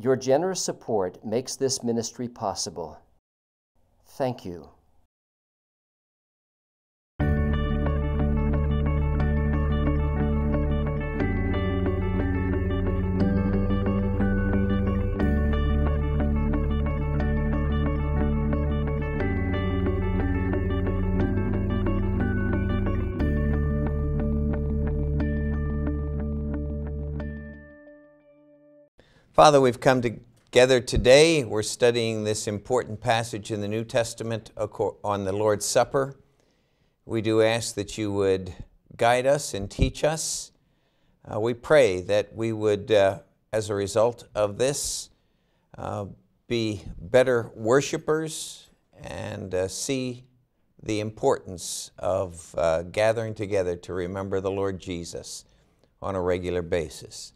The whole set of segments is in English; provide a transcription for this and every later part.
Your generous support makes this ministry possible. Thank you. Father, we've come together today. We're studying this important passage in the New Testament on the Lord's Supper. We do ask that you would guide us and teach us. Uh, we pray that we would, uh, as a result of this, uh, be better worshipers and uh, see the importance of uh, gathering together to remember the Lord Jesus on a regular basis.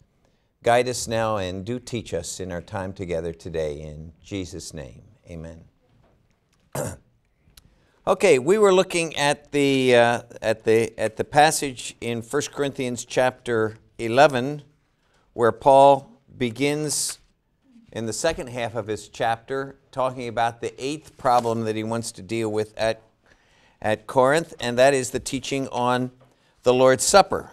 Guide us now and do teach us in our time together today. In Jesus' name, amen. okay, we were looking at the, uh, at, the, at the passage in 1 Corinthians chapter 11 where Paul begins in the second half of his chapter talking about the eighth problem that he wants to deal with at, at Corinth, and that is the teaching on the Lord's Supper.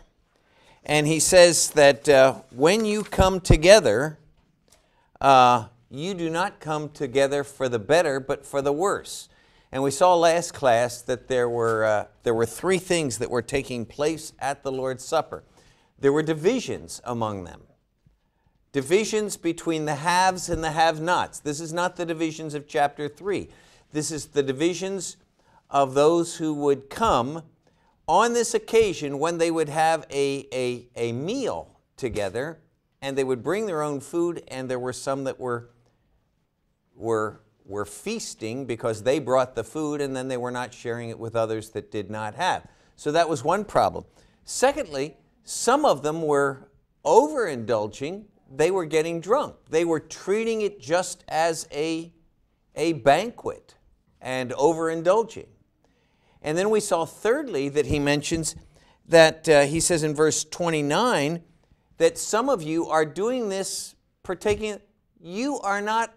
And he says that uh, when you come together, uh, you do not come together for the better, but for the worse. And we saw last class that there were, uh, there were three things that were taking place at the Lord's Supper. There were divisions among them. Divisions between the haves and the have-nots. This is not the divisions of chapter 3. This is the divisions of those who would come on this occasion, when they would have a, a, a meal together, and they would bring their own food, and there were some that were, were, were feasting because they brought the food, and then they were not sharing it with others that did not have. So that was one problem. Secondly, some of them were overindulging. They were getting drunk. They were treating it just as a, a banquet and overindulging. And then we saw thirdly that he mentions that uh, he says in verse 29 that some of you are doing this, partaking, you are not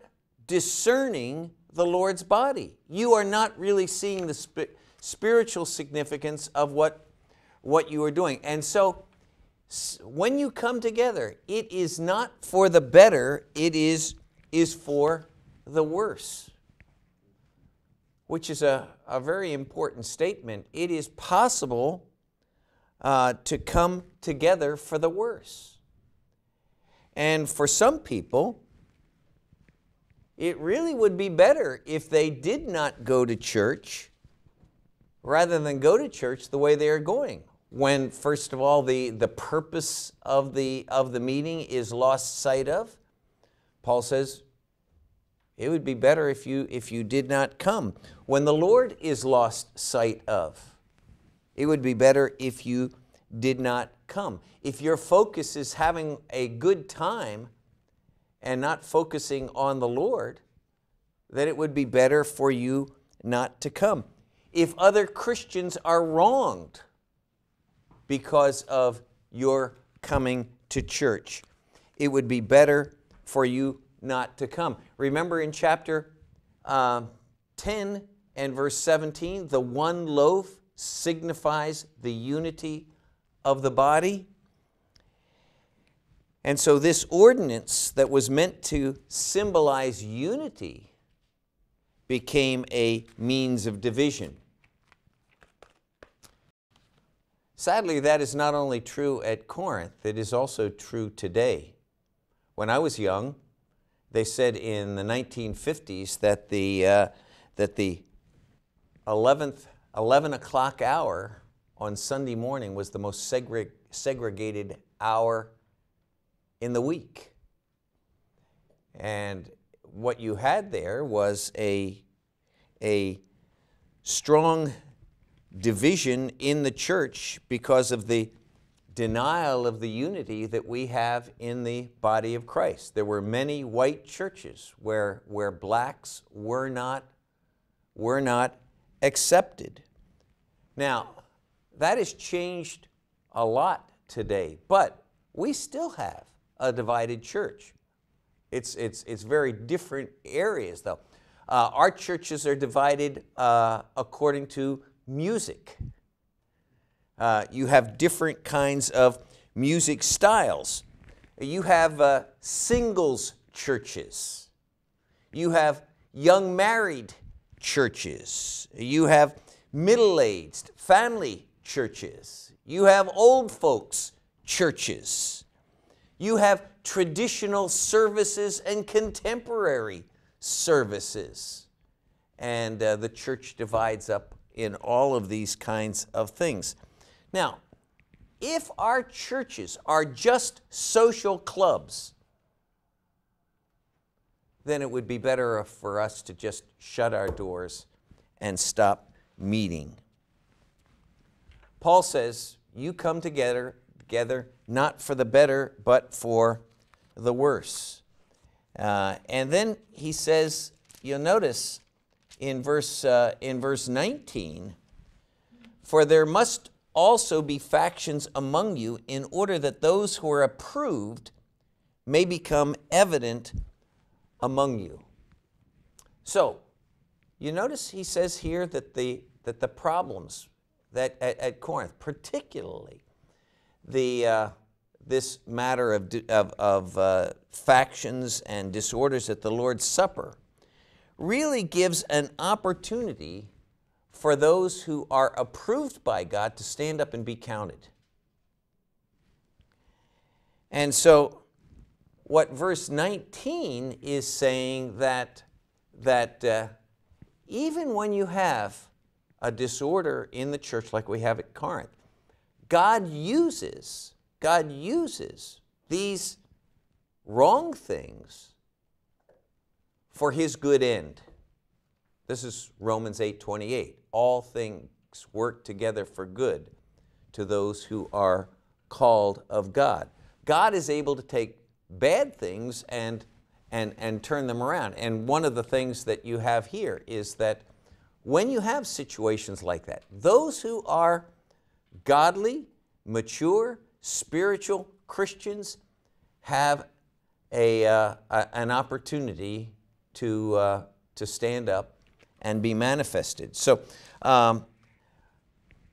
discerning the Lord's body. You are not really seeing the sp spiritual significance of what, what you are doing. And so when you come together, it is not for the better, it is, is for the worse which is a, a very important statement. It is possible uh, to come together for the worse. And for some people, it really would be better if they did not go to church rather than go to church the way they are going. When, first of all, the, the purpose of the, of the meeting is lost sight of, Paul says, it would be better if you, if you did not come. When the Lord is lost sight of, it would be better if you did not come. If your focus is having a good time and not focusing on the Lord, then it would be better for you not to come. If other Christians are wronged because of your coming to church, it would be better for you not to come. Remember in chapter uh, 10 and verse 17, the one loaf signifies the unity of the body. And so this ordinance that was meant to symbolize unity became a means of division. Sadly, that is not only true at Corinth, it is also true today. When I was young, they said in the 1950s that the, uh, that the 11th, 11 o'clock hour on Sunday morning was the most segre segregated hour in the week. And what you had there was a, a strong division in the church because of the denial of the unity that we have in the body of Christ. There were many white churches where, where blacks were not, were not accepted. Now, that has changed a lot today, but we still have a divided church. It's, it's, it's very different areas, though. Uh, our churches are divided uh, according to music. Uh, you have different kinds of music styles. You have uh, singles churches. You have young married churches. You have middle aged family churches. You have old folks churches. You have traditional services and contemporary services. And uh, the church divides up in all of these kinds of things. Now, if our churches are just social clubs, then it would be better for us to just shut our doors and stop meeting. Paul says, You come together, together not for the better, but for the worse. Uh, and then he says, you'll notice in verse, uh, in verse 19, for there must also be factions among you in order that those who are approved may become evident among you. So, you notice he says here that the, that the problems that at, at Corinth, particularly the, uh, this matter of, of, of uh, factions and disorders at the Lord's Supper really gives an opportunity for those who are approved by God to stand up and be counted. And so, what verse 19 is saying that, that uh, even when you have a disorder in the church like we have at Corinth, God uses, God uses these wrong things for his good end. This is Romans 8:28. All things work together for good to those who are called of God. God is able to take bad things and, and, and turn them around. And one of the things that you have here is that when you have situations like that, those who are godly, mature, spiritual Christians have a, uh, a an opportunity to, uh, to stand up and be manifested. So um,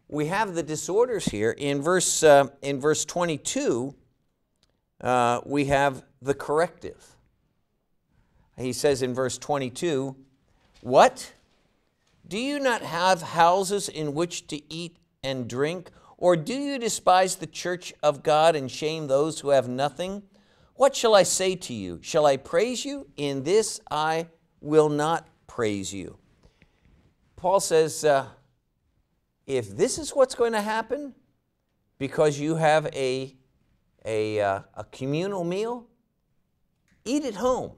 we have the disorders here. In verse, uh, in verse 22, uh, we have the corrective. He says in verse 22, What? Do you not have houses in which to eat and drink? Or do you despise the church of God and shame those who have nothing? What shall I say to you? Shall I praise you? In this I will not praise you. Paul says, uh, if this is what's going to happen because you have a, a, uh, a communal meal, eat at home.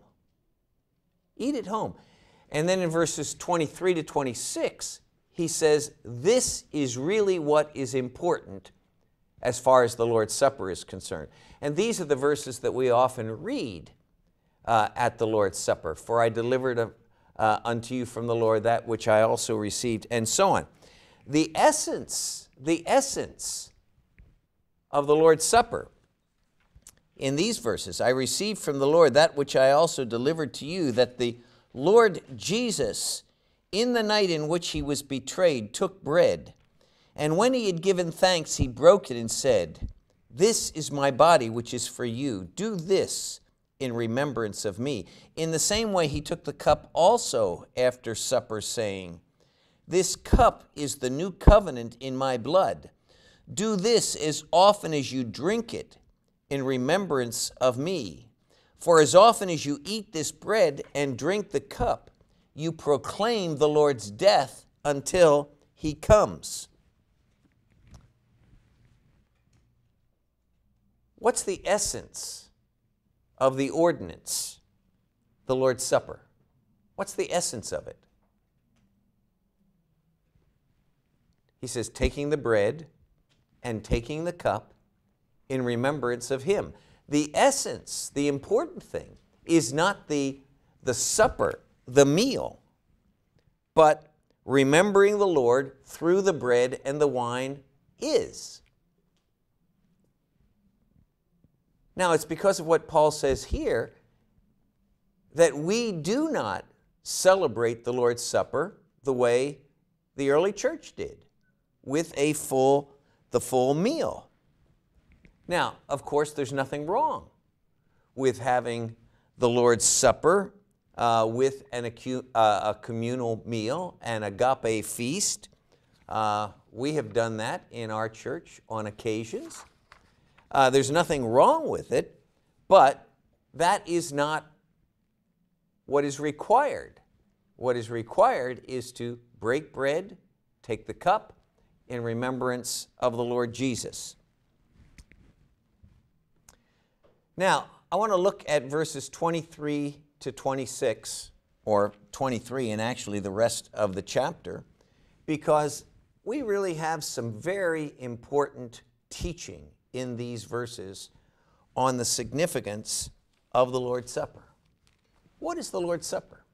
Eat at home. And then in verses 23 to 26, he says, This is really what is important as far as the Lord's Supper is concerned. And these are the verses that we often read uh, at the Lord's Supper. For I delivered a, uh, unto you from the Lord that which I also received, and so on. The essence, the essence of the Lord's Supper in these verses I received from the Lord that which I also delivered to you, that the Lord Jesus, in the night in which he was betrayed, took bread, and when he had given thanks, he broke it and said, This is my body, which is for you. Do this in remembrance of me. In the same way, he took the cup also after supper, saying, This cup is the new covenant in my blood. Do this as often as you drink it in remembrance of me. For as often as you eat this bread and drink the cup, you proclaim the Lord's death until he comes. What's the essence of the ordinance, the Lord's Supper? What's the essence of it? He says, taking the bread and taking the cup in remembrance of Him. The essence, the important thing, is not the, the supper, the meal, but remembering the Lord through the bread and the wine is. Now, it's because of what Paul says here that we do not celebrate the Lord's Supper the way the early church did, with a full, the full meal. Now, of course, there's nothing wrong with having the Lord's Supper uh, with an acu- uh, a communal meal, an agape feast. Uh, we have done that in our church on occasions. Uh, there's nothing wrong with it, but that is not what is required. What is required is to break bread, take the cup in remembrance of the Lord Jesus. Now, I want to look at verses 23 to 26, or 23 and actually the rest of the chapter, because we really have some very important teaching in these verses on the significance of the Lord's Supper. What is the Lord's Supper?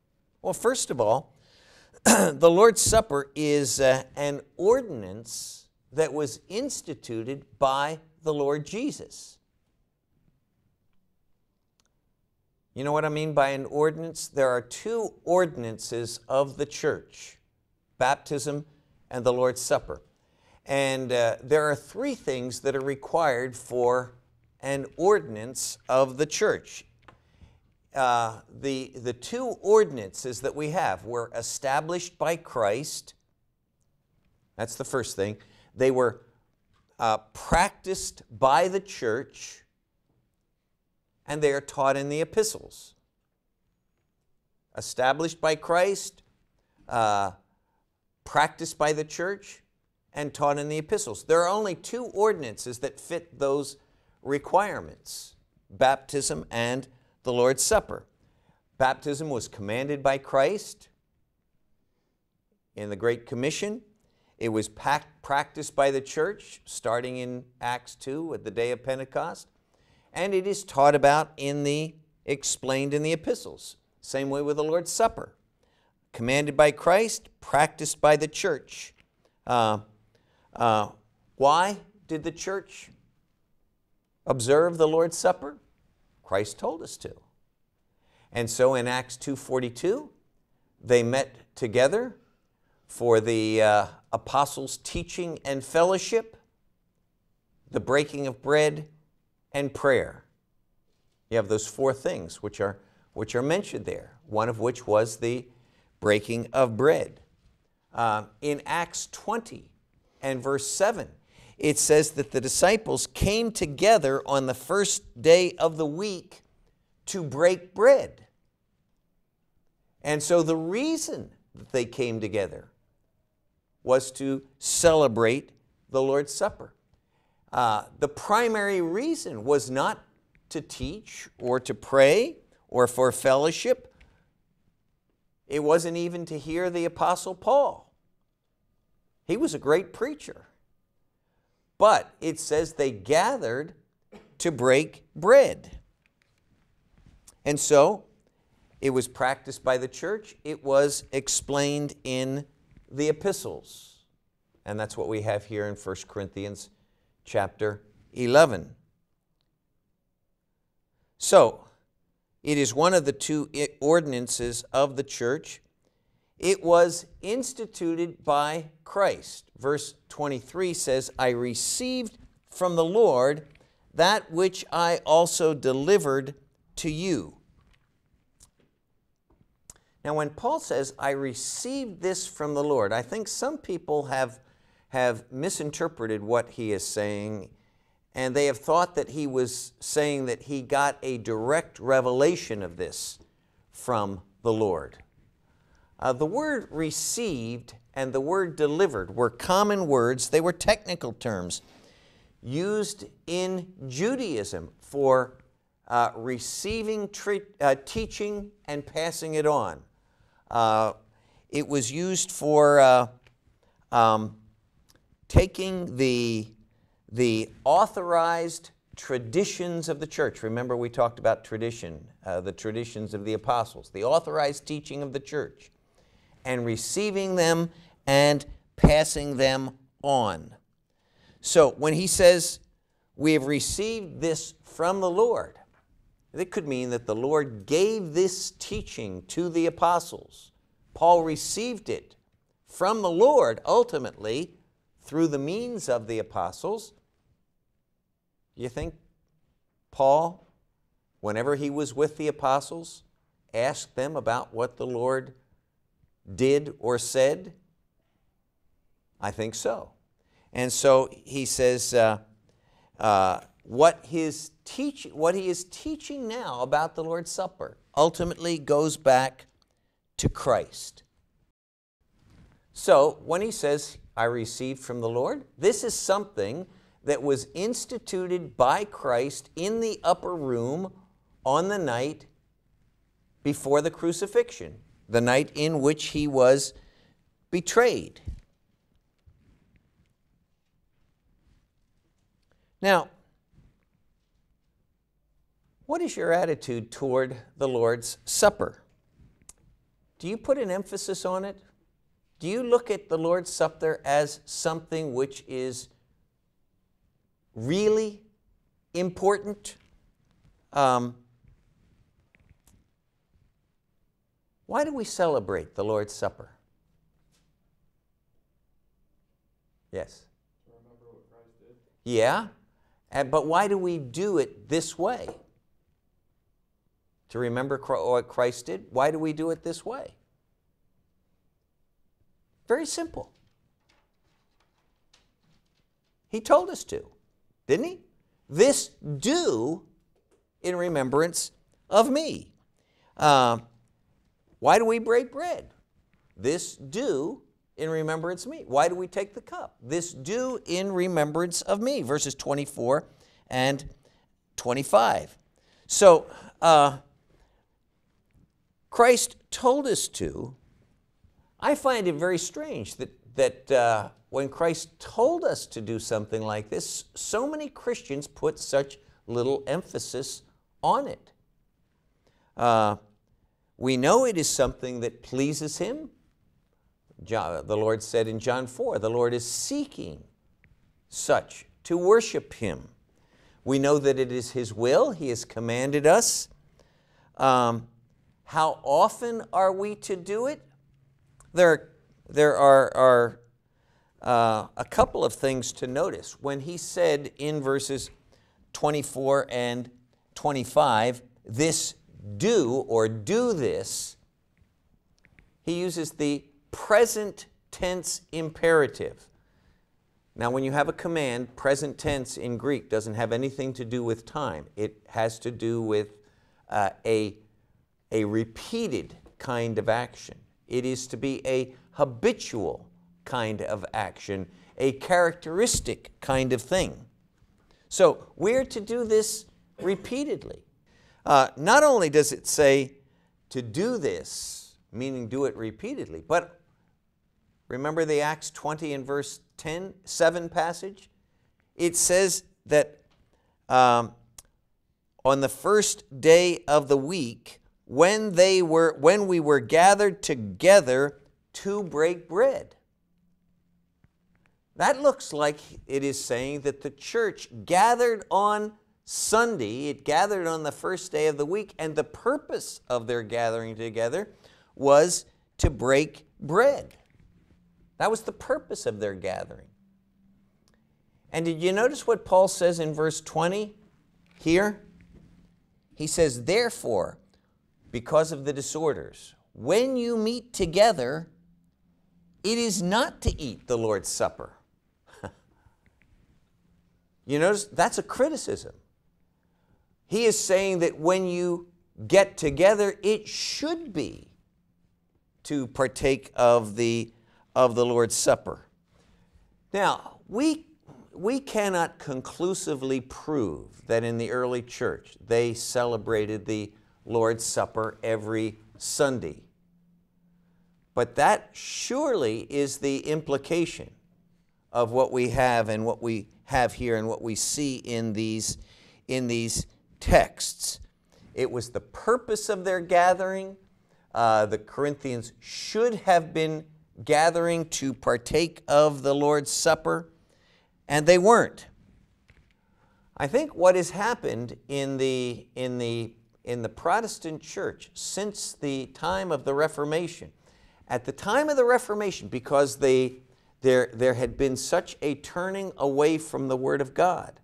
Well, first of all, the Lord's Supper is uh, an ordinance that was instituted by the Lord Jesus. You know what I mean by an ordinance? There are two ordinances of the church baptism and the Lord's Supper. And uh, there are three things that are required for an ordinance of the church. Uh, the, the two ordinances that we have were established by Christ. That's the first thing. They were uh, practiced by the church, and they are taught in the epistles. Established by Christ, uh, practiced by the church, and taught in the epistles. There are only two ordinances that fit those requirements baptism and the Lord's Supper. Baptism was commanded by Christ in the Great Commission. It was practiced by the church starting in Acts 2 at the day of Pentecost. And it is taught about in the, explained in the epistles. Same way with the Lord's Supper. Commanded by Christ, practiced by the church. Uh, uh, why did the church observe the Lord's Supper? Christ told us to. And so in Acts 2.42, they met together for the uh, apostles' teaching and fellowship, the breaking of bread, and prayer. You have those four things which are, which are mentioned there, one of which was the breaking of bread. Uh, in Acts 20 and verse 7, it says that the disciples came together on the first day of the week to break bread. And so the reason that they came together was to celebrate the Lord's Supper. Uh, the primary reason was not to teach or to pray or for fellowship. It wasn't even to hear the Apostle Paul. He was a great preacher. But it says they gathered to break bread. And so it was practiced by the church, it was explained in the epistles. And that's what we have here in 1 Corinthians chapter 11. So, it is one of the two ordinances of the church. It was instituted by Christ. Verse 23 says, I received from the Lord that which I also delivered to you. Now, when Paul says, I received this from the Lord, I think some people have, have misinterpreted what he is saying, and they have thought that he was saying that he got a direct revelation of this from the Lord. Uh, the word received and the word delivered were common words, they were technical terms used in Judaism for uh, receiving, uh, teaching, and passing it on. Uh, it was used for uh, um, taking the, the authorized traditions of the church. Remember, we talked about tradition, uh, the traditions of the apostles, the authorized teaching of the church, and receiving them and passing them on. So when he says, We have received this from the Lord, It could mean that the Lord gave this teaching to the apostles. Paul received it from the Lord ultimately through the means of the apostles. You think Paul, whenever he was with the apostles, asked them about what the Lord did or said? I think so. And so he says, uh, uh, what, his teach, what he is teaching now about the Lord's Supper ultimately goes back to Christ. So when he says, I received from the Lord, this is something that was instituted by Christ in the upper room on the night before the crucifixion, the night in which he was betrayed. Now, what is your attitude toward the Lord's Supper? Do you put an emphasis on it? Do you look at the Lord's Supper as something which is really important? Um, why do we celebrate the Lord's Supper? Yes. To remember what Christ did. Yeah, and, but why do we do it this way? To remember what Christ did? Why do we do it this way? Very simple. He told us to, didn't he? This do in remembrance of me. Uh, why do we break bread? This do in remembrance of me. Why do we take the cup? This do in remembrance of me. Verses 24 and 25. So, uh, Christ told us to. I find it very strange that, that uh, when Christ told us to do something like this, so many Christians put such little emphasis on it. Uh, we know it is something that pleases Him. The Lord said in John 4, the Lord is seeking such to worship Him. We know that it is His will, He has commanded us. Um, how often are we to do it? There, there are, are uh, a couple of things to notice. When he said in verses 24 and 25, this do or do this, he uses the present tense imperative. Now, when you have a command, present tense in Greek doesn't have anything to do with time. It has to do with uh, a a repeated kind of action. It is to be a habitual kind of action, a characteristic kind of thing. So we're to do this repeatedly. Uh, not only does it say to do this, meaning do it repeatedly, but remember the Acts 20 and verse 10, 7 passage? It says that um, on the first day of the week, when they were when we were gathered together to break bread. That looks like it is saying that the church gathered on Sunday, it gathered on the first day of the week, and the purpose of their gathering together was to break bread. That was the purpose of their gathering. And did you notice what Paul says in verse 20 here? He says, Therefore, because of the disorders. When you meet together, it is not to eat the Lord's Supper. you notice that's a criticism. He is saying that when you get together, it should be to partake of the, of the Lord's Supper. Now, we, we cannot conclusively prove that in the early church they celebrated the Lord's Supper every Sunday. But that surely is the implication of what we have and what we have here and what we see in these, in these texts. It was the purpose of their gathering. Uh, the Corinthians should have been gathering to partake of the Lord's Supper, and they weren't. I think what has happened in the, in the in the Protestant church since the time of the Reformation. At the time of the Reformation, because they, there, there had been such a turning away from the Word of God,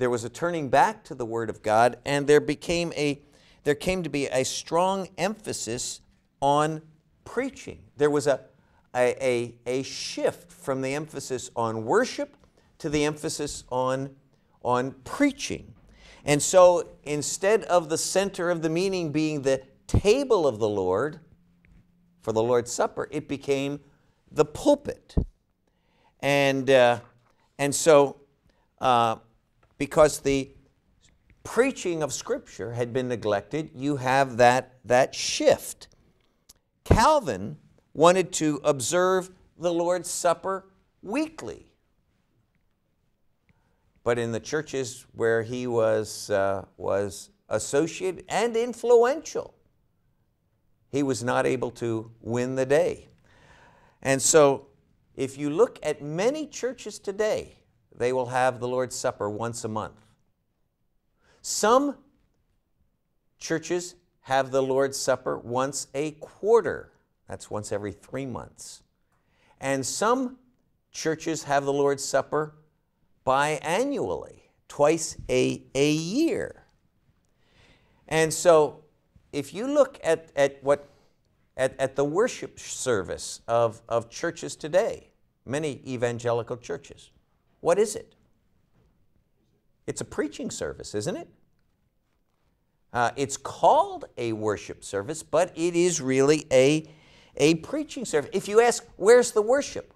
there was a turning back to the Word of God, and there became a there came to be a strong emphasis on preaching. There was a, a, a, a shift from the emphasis on worship to the emphasis on, on preaching. And so instead of the center of the meaning being the table of the Lord for the Lord's Supper, it became the pulpit. And, uh, and so, uh, because the preaching of Scripture had been neglected, you have that, that shift. Calvin wanted to observe the Lord's Supper weekly. But in the churches where he was, uh, was associated and influential, he was not able to win the day. And so, if you look at many churches today, they will have the Lord's Supper once a month. Some churches have the Lord's Supper once a quarter, that's once every three months. And some churches have the Lord's Supper biannually, twice a, a year. And so, if you look at, at what at, at the worship service of, of churches today, many evangelical churches, what is it? It's a preaching service, isn't it? Uh, it's called a worship service, but it is really a, a preaching service. If you ask, where's the worship?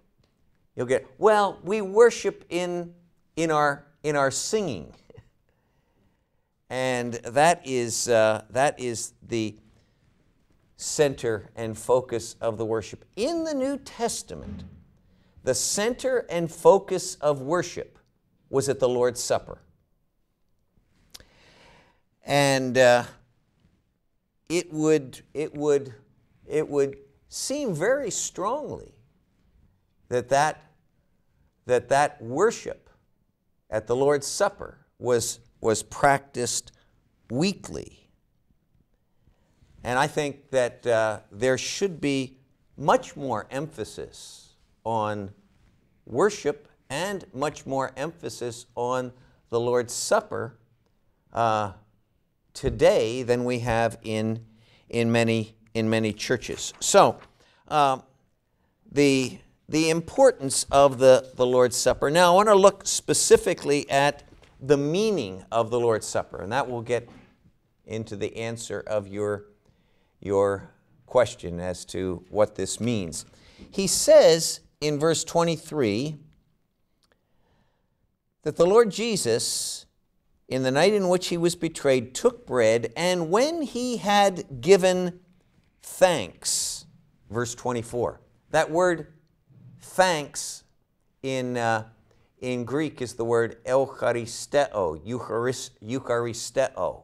You'll get, well, we worship in, in, our, in our singing. and that is, uh, that is the center and focus of the worship. In the New Testament, the center and focus of worship was at the Lord's Supper. And uh, it, would, it, would, it would seem very strongly that that, that that worship at the Lord's Supper was, was practiced weekly. And I think that uh, there should be much more emphasis on worship and much more emphasis on the Lord's Supper uh, today than we have in, in, many, in many churches. So, uh, the, the importance of the, the Lord's Supper. Now, I want to look specifically at the meaning of the Lord's Supper, and that will get into the answer of your, your question as to what this means. He says in verse 23 that the Lord Jesus in the night in which he was betrayed, took bread, and when he had given thanks, verse 24. That word thanks in, uh, in Greek is the word Eucharisteo, Eucharist, Eucharisteo.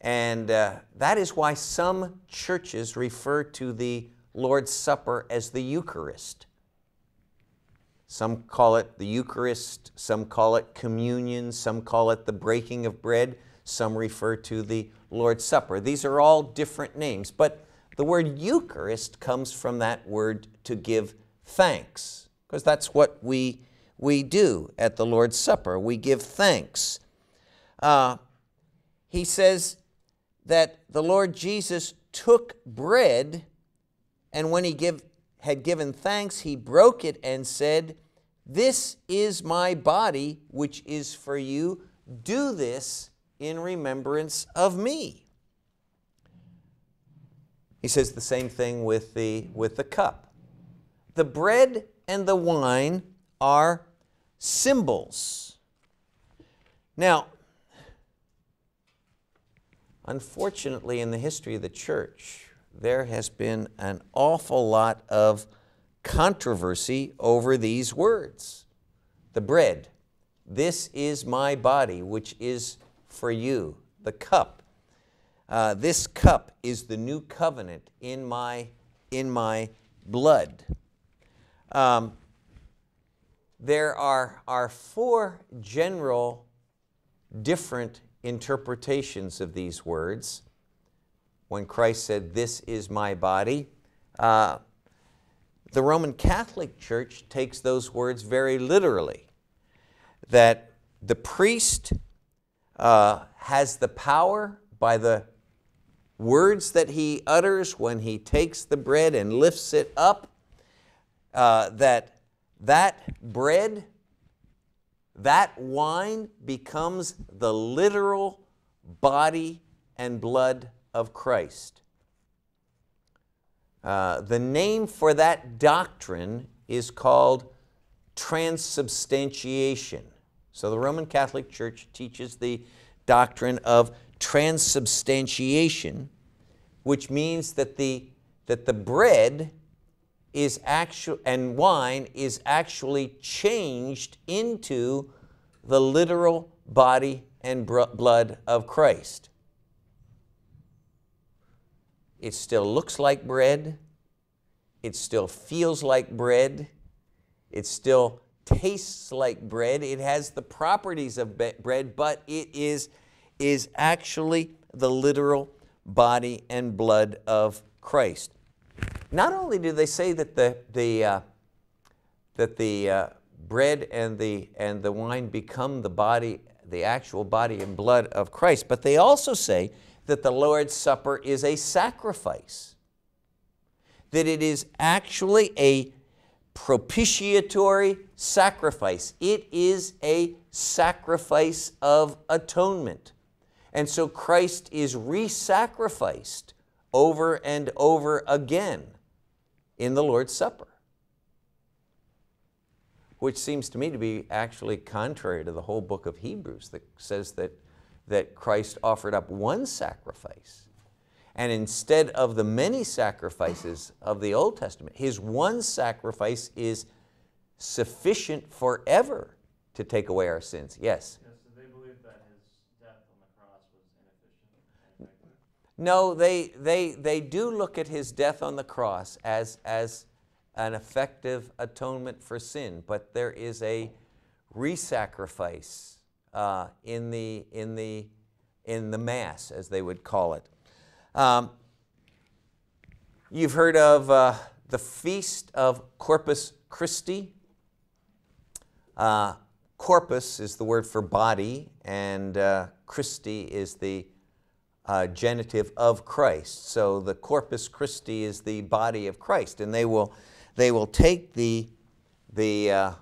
And uh, that is why some churches refer to the Lord's Supper as the Eucharist. Some call it the Eucharist, some call it communion, some call it the breaking of bread, some refer to the Lord's Supper. These are all different names, but the word Eucharist comes from that word to give thanks, because that's what we, we do at the Lord's Supper. We give thanks. Uh, he says that the Lord Jesus took bread, and when he give, had given thanks, he broke it and said, This is my body, which is for you. Do this in remembrance of me. He says the same thing with the, with the cup. The bread and the wine are symbols. Now, unfortunately, in the history of the church, there has been an awful lot of controversy over these words. The bread, this is my body, which is for you. The cup, uh, this cup is the new covenant in my, in my blood. Um, there are, are four general different interpretations of these words. When Christ said, This is my body, uh, the Roman Catholic Church takes those words very literally. That the priest uh, has the power by the words that he utters when he takes the bread and lifts it up, uh, that that bread, that wine becomes the literal body and blood of Christ. Uh, the name for that doctrine is called transubstantiation. So the Roman Catholic Church teaches the doctrine of transubstantiation, which means that the, that the bread is actual, and wine is actually changed into the literal body and blood of Christ. It still looks like bread. It still feels like bread. It still tastes like bread. It has the properties of bread, but it is, is actually the literal body and blood of Christ. Not only do they say that the, the, uh, that the uh, bread and the, and the wine become the body, the actual body and blood of Christ, but they also say that the Lord's Supper is a sacrifice, that it is actually a propitiatory sacrifice. It is a sacrifice of atonement. And so Christ is re sacrificed over and over again in the Lord's Supper, which seems to me to be actually contrary to the whole book of Hebrews that says that, that Christ offered up one sacrifice and instead of the many sacrifices of the Old Testament, his one sacrifice is sufficient forever to take away our sins. Yes? Yes, so they believe that his death on the cross was inefficient No, they, they, they do look at his death on the cross as, as an effective atonement for sin, but there is a re-sacrifice uh, in, the, in, the, in the Mass, as they would call it. Um, you've heard of uh, the Feast of Corpus Christi. Uh, corpus is the word for body, and uh, Christi is the uh, genitive of Christ. So the Corpus Christi is the body of Christ, and they will, they will take the, the, uh,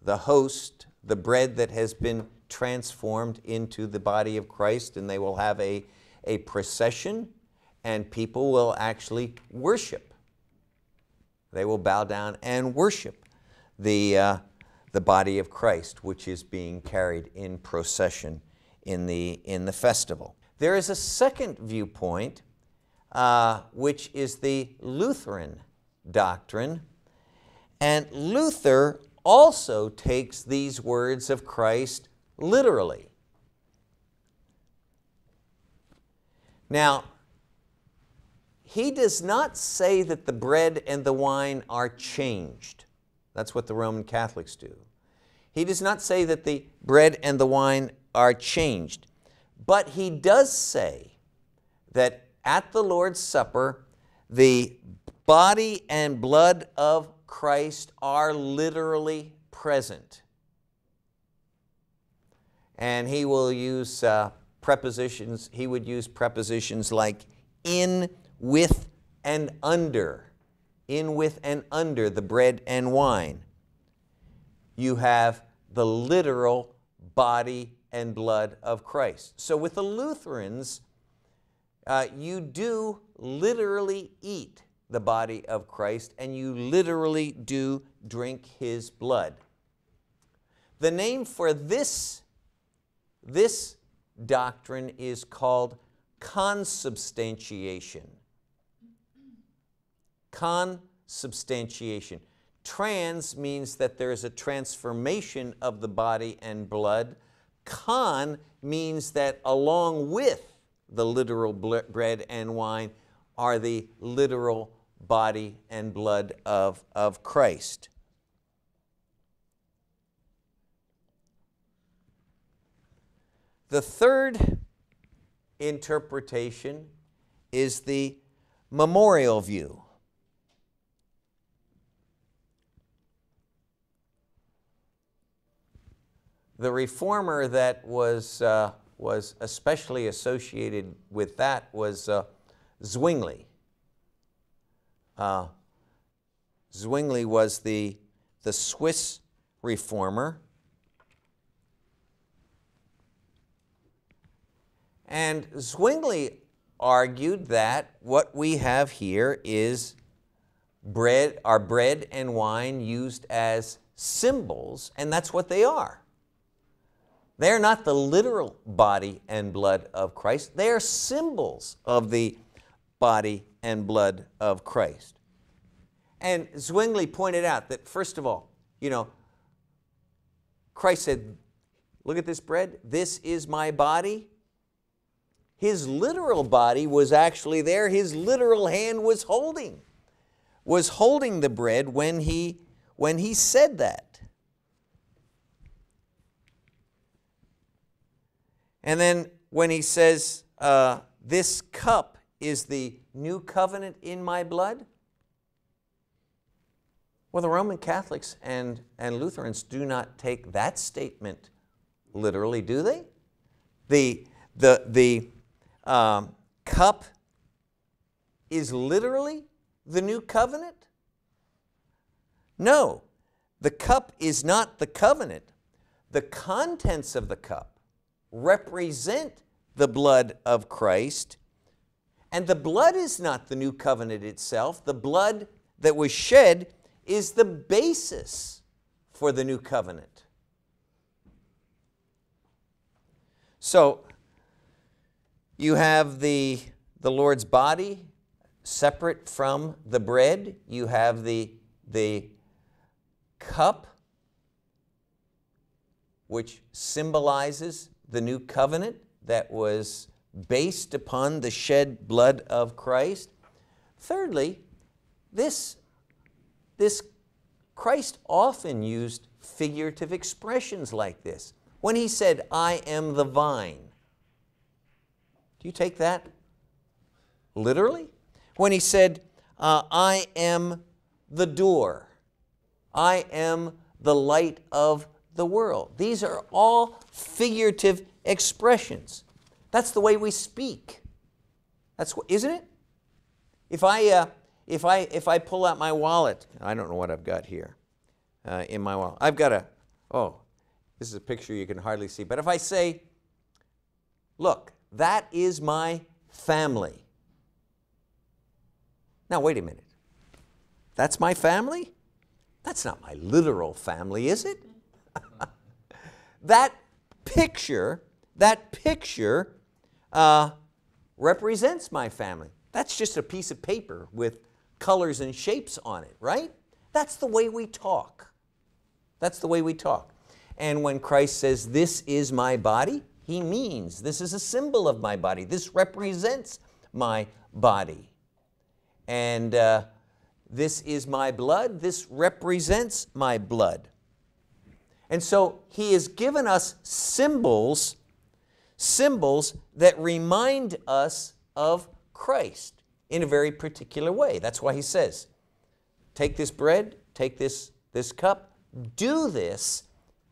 the host, the bread that has been transformed into the body of Christ, and they will have a, a procession and people will actually worship. They will bow down and worship the, uh, the body of Christ, which is being carried in procession in the, in the festival. There is a second viewpoint, uh, which is the Lutheran doctrine. And Luther also takes these words of Christ literally. Now, he does not say that the bread and the wine are changed. That's what the Roman Catholics do. He does not say that the bread and the wine are changed. But he does say that at the Lord's Supper, the body and blood of Christ are literally present. And he will use uh, prepositions, he would use prepositions like in with and under, in with and under the bread and wine. You have the literal body and blood of Christ. So with the Lutherans, uh, you do literally eat the body of Christ and you literally do drink his blood. The name for this, this doctrine is called consubstantiation consubstantiation. Trans means that there is a transformation of the body and blood. Con means that along with the literal bread and wine are the literal body and blood of, of Christ. The third interpretation is the memorial view. The reformer that was, uh, was especially associated with that was uh, Zwingli. Uh, Zwingli was the, the Swiss reformer. And Zwingli argued that what we have here is bread, our bread and wine used as symbols, and that's what they are. They're not the literal body and blood of Christ, they are symbols of the body and blood of Christ. And Zwingli pointed out that, first of all, you know, Christ said, Look at this bread, this is my body. His literal body was actually there, his literal hand was holding, was holding the bread when he, when he said that. And then when he says, uh, This cup is the new covenant in my blood, well, the Roman Catholics and, and Lutherans do not take that statement literally, do they? The, the, the um, cup is literally the new covenant? No, the cup is not the covenant. The contents of the cup represent the blood of Christ, and the blood is not the new covenant itself. The blood that was shed is the basis for the new covenant. So, you have the, the Lord's body separate from the bread. You have the, the cup, which symbolizes the new covenant that was based upon the shed blood of Christ. Thirdly, this, this Christ often used figurative expressions like this. When he said, I am the vine, you take that literally? When he said, uh, I am the door, I am the light of the world. These are all figurative expressions. That's the way we speak. That's what, isn't it? If I, uh, if I, if I pull out my wallet, I don't know what I've got here uh, in my wallet. I've got a, oh, this is a picture you can hardly see. But if I say, look, that is my family. Now, wait a minute. That's my family? That's not my literal family, is it? that picture, that picture uh, represents my family. That's just a piece of paper with colors and shapes on it, right? That's the way we talk. That's the way we talk. And when Christ says, This is my body, he means this is a symbol of my body. This represents my body. And uh, this is my blood. This represents my blood. And so he has given us symbols, symbols that remind us of Christ in a very particular way. That's why he says, take this bread, take this, this cup, do this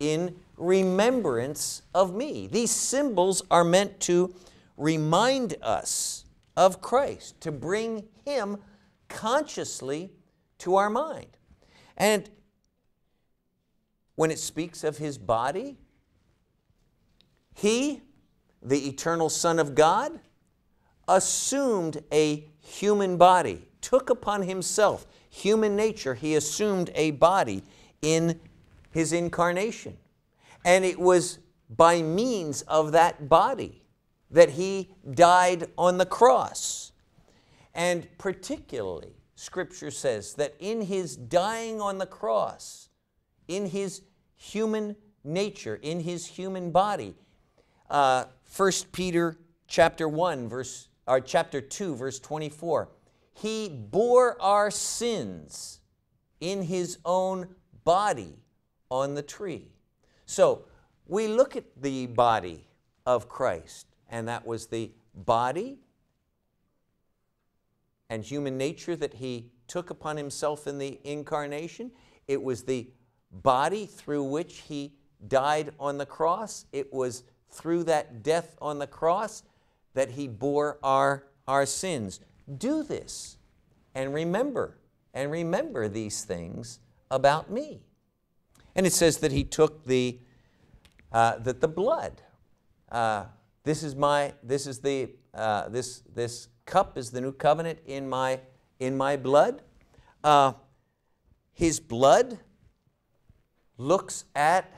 in remembrance of me. These symbols are meant to remind us of Christ, to bring him consciously to our mind. And when it speaks of his body, he, the eternal Son of God, assumed a human body, took upon himself human nature. He assumed a body in his incarnation. And it was by means of that body that he died on the cross. And particularly, Scripture says that in his dying on the cross, in his human nature, in his human body, uh, 1 Peter chapter 1, verse, or chapter 2, verse 24, he bore our sins in his own body on the tree. So we look at the body of Christ, and that was the body and human nature that he took upon himself in the incarnation. It was the body through which he died on the cross. It was through that death on the cross that he bore our, our sins. Do this and remember, and remember these things about me. And it says that he took the, uh, that the blood, uh, this is my, this is the, uh, this, this cup is the new covenant in my, in my blood. Uh, his blood looks at,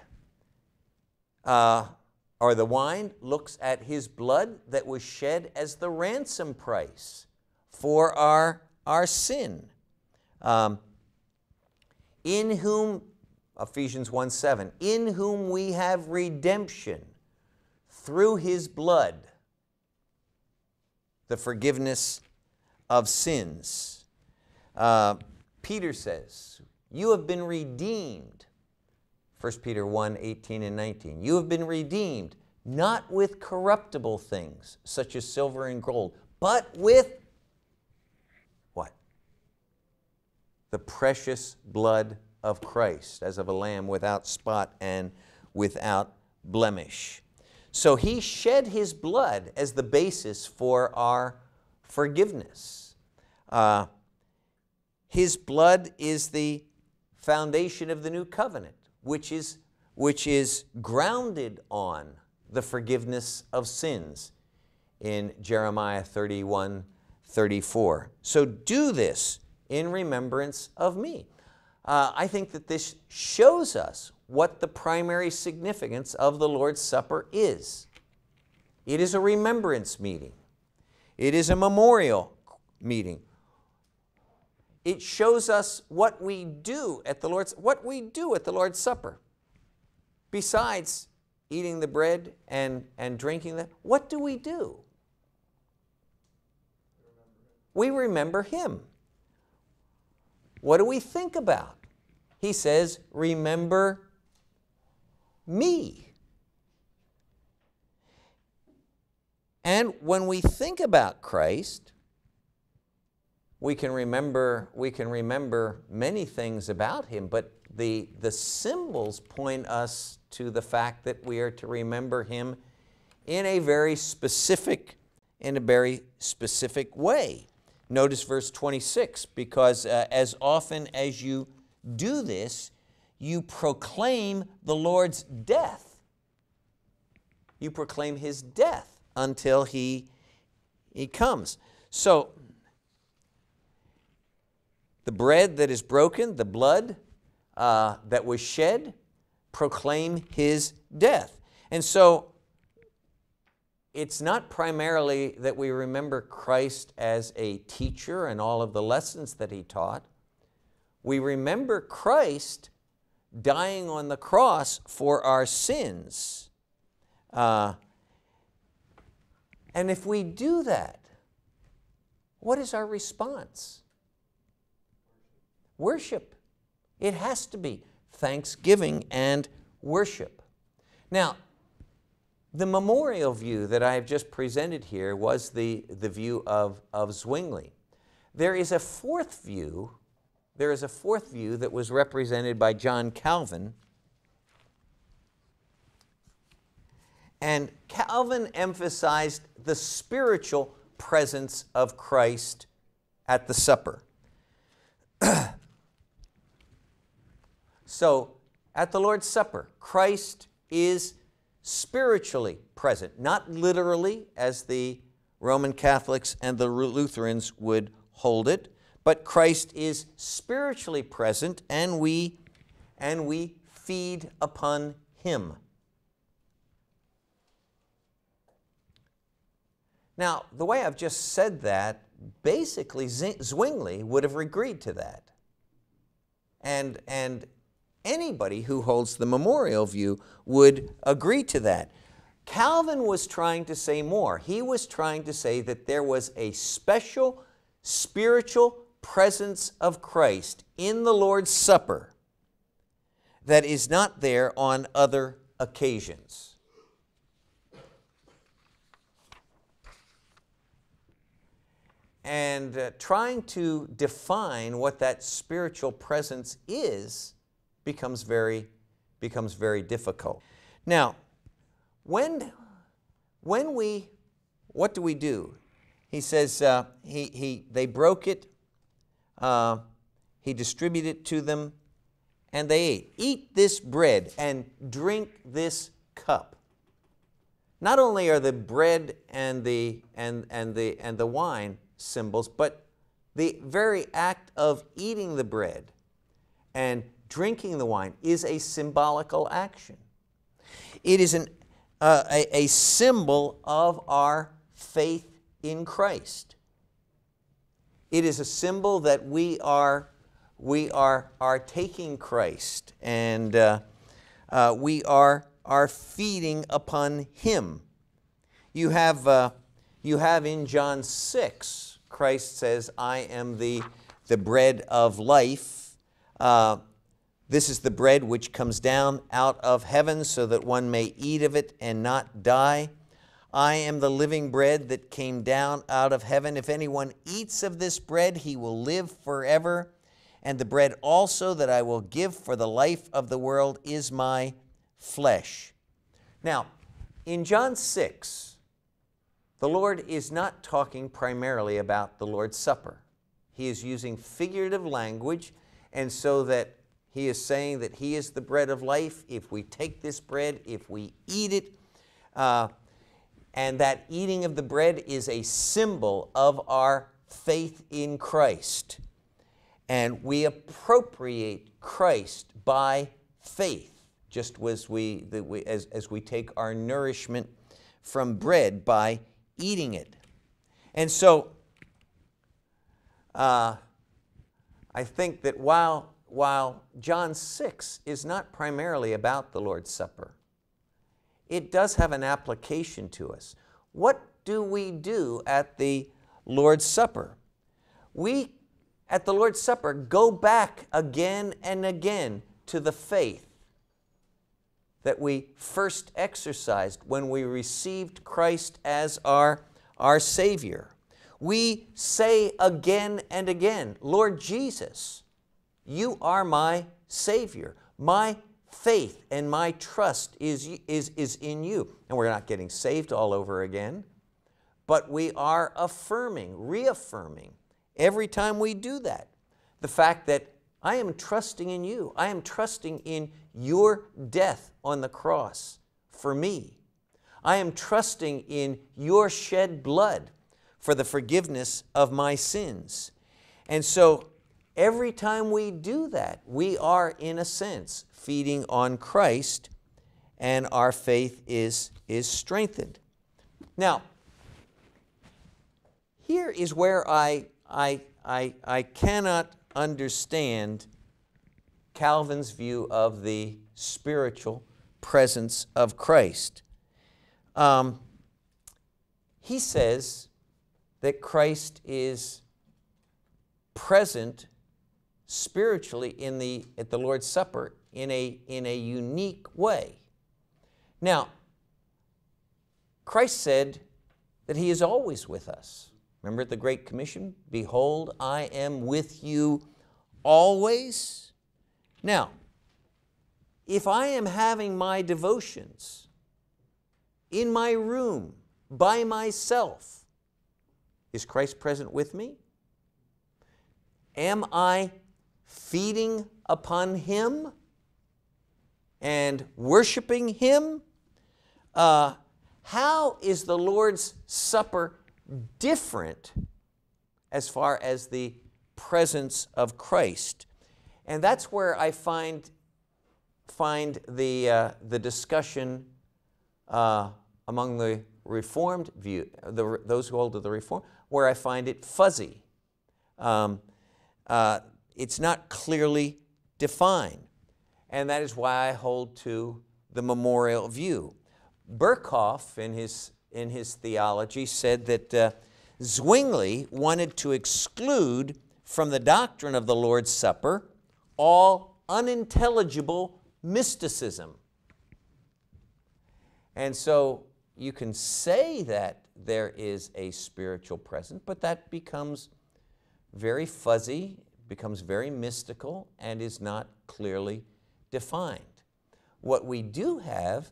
uh, or the wine looks at his blood that was shed as the ransom price for our, our sin. Um, in whom, Ephesians 1 7, in whom we have redemption through his blood, the forgiveness of sins. Uh, Peter says, You have been redeemed. 1 Peter 1 18 and 19. You have been redeemed, not with corruptible things, such as silver and gold, but with what? The precious blood of Christ, as of a lamb without spot and without blemish. So he shed his blood as the basis for our forgiveness. Uh, his blood is the foundation of the new covenant, which is, which is grounded on the forgiveness of sins in Jeremiah 31 34. So do this in remembrance of me. Uh, I think that this shows us what the primary significance of the Lord's Supper is. It is a remembrance meeting. It is a memorial meeting. It shows us what we do at the Lord's what we do at the Lord's Supper. Besides eating the bread and, and drinking that, what do we do? We remember him. What do we think about? He says, Remember me. And when we think about Christ, we can remember, we can remember many things about him, but the, the symbols point us to the fact that we are to remember him in a very specific, in a very specific way. Notice verse 26, because uh, as often as you do this, you proclaim the Lord's death. You proclaim his death until he, he comes. So, the bread that is broken, the blood uh, that was shed, proclaim his death. And so, it's not primarily that we remember Christ as a teacher and all of the lessons that he taught. We remember Christ dying on the cross for our sins. Uh, and if we do that, what is our response? Worship. It has to be thanksgiving and worship. Now, the memorial view that I have just presented here was the, the view of, of Zwingli. There is a fourth view there is a fourth view that was represented by John Calvin. And Calvin emphasized the spiritual presence of Christ at the supper. so, at the Lord's Supper, Christ is spiritually present, not literally as the Roman Catholics and the Lutherans would hold it, but Christ is spiritually present and we and we feed upon him. Now, the way I've just said that, basically Zwingli would have agreed to that. And, and anybody who holds the memorial view would agree to that. Calvin was trying to say more. He was trying to say that there was a special spiritual presence of Christ in the Lord's Supper that is not there on other occasions. and uh, trying to define what that spiritual presence is becomes very, becomes very difficult. Now, when, when we, what do we do? He says uh, he, he, they broke it, uh, he distributed it to them, and they ate. Eat this bread and drink this cup. Not only are the bread and the, and, and the, and the wine symbols, but the very act of eating the bread and drinking the wine is a symbolical action. It is an, uh, a, a symbol of our faith in Christ. It is a symbol that we are, we are, are taking Christ and uh, uh, we are, are feeding upon Him. You have uh, you have in John 6, Christ says, I am the, the bread of life. Uh, this is the bread which comes down out of heaven so that one may eat of it and not die. I am the living bread that came down out of heaven. If anyone eats of this bread, he will live forever. And the bread also that I will give for the life of the world is my flesh. Now, in John 6, the Lord is not talking primarily about the Lord's Supper. He is using figurative language, and so that he is saying that He is the bread of life. If we take this bread, if we eat it, uh, and that eating of the bread is a symbol of our faith in Christ. And we appropriate Christ by faith, just as we, as, as we take our nourishment from bread by eating it. And so uh, I think that while, while John 6 is not primarily about the Lord's Supper, it does have an application to us. What do we do at the Lord's Supper? We, at the Lord's Supper, go back again and again to the faith that we first exercised when we received Christ as our, our Savior. We say again and again, Lord Jesus, you are my Savior. My faith and my trust is, is, is in you. And we're not getting saved all over again, but we are affirming, reaffirming every time we do that the fact that I am trusting in you. I am trusting in your death on the cross for me. I am trusting in your shed blood for the forgiveness of my sins. And so every time we do that, we are, in a sense, feeding on Christ and our faith is, is strengthened. Now, here is where I, I, I, I cannot understand Calvin's view of the spiritual presence of Christ. Um, he says that Christ is present spiritually in the, at the Lord's Supper in a, in a unique way. Now, Christ said that He is always with us. Remember at the Great Commission? Behold, I am with you always now, if I am having my devotions in my room by myself, is Christ present with me? Am I feeding upon Him and worshiping Him? Uh, how is the Lord's Supper different as far as the presence of Christ? And that's where I find, find the, uh, the discussion uh, among the Reformed view, the, those who hold to the Reform, where I find it fuzzy. Um, uh, it's not clearly defined. And that is why I hold to the memorial view. Berkhof, in his, in his theology, said that uh, Zwingli wanted to exclude from the doctrine of the Lord's Supper all unintelligible mysticism. And so you can say that there is a spiritual presence, but that becomes very fuzzy, becomes very mystical, and is not clearly defined. What we do have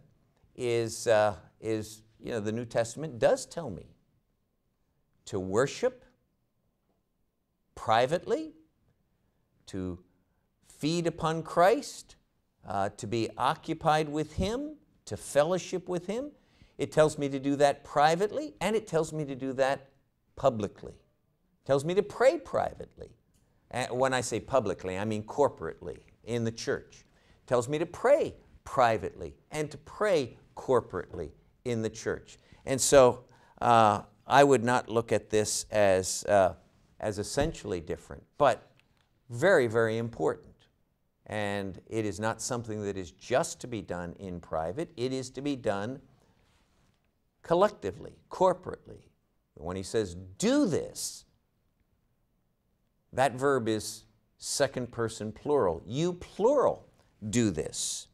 is, uh, is you know, the New Testament does tell me to worship privately, to feed upon Christ, uh, to be occupied with Him, to fellowship with Him. It tells me to do that privately, and it tells me to do that publicly. It tells me to pray privately. And when I say publicly, I mean corporately in the church. Tells me to pray privately and to pray corporately in the church. And so uh, I would not look at this as, uh, as essentially different, but very, very important. And it is not something that is just to be done in private, it is to be done collectively, corporately. When he says, do this, that verb is second person plural. You plural do this.